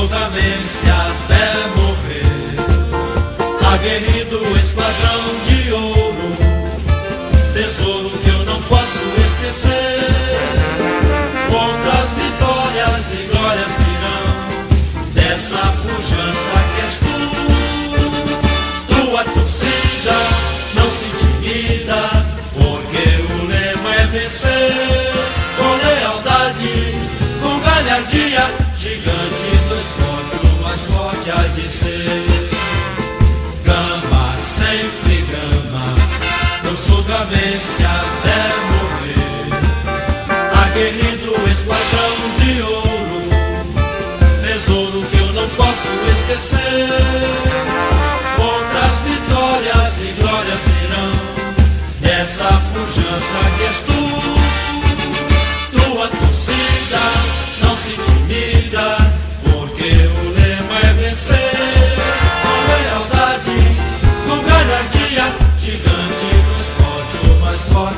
absolutamente até morrer. Aguerrido esquadrão até morrer. Aguerrido esquadrão de ouro, tesouro que eu não posso esquecer. Outras vitórias e glórias virão dessa pujança que estou.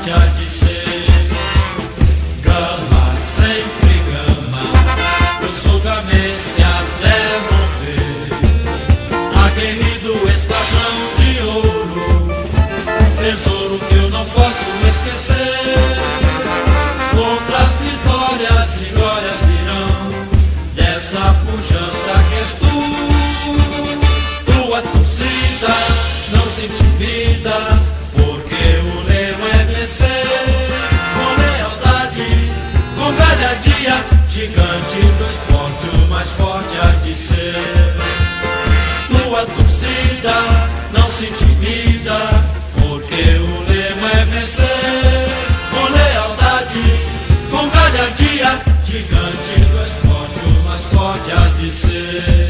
judges. gigante dos pontos mais forte há de ser. Tua torcida não se intimida, porque o lema é vencer. Com lealdade, com galhardia, gigante dos pontos mais forte há de ser.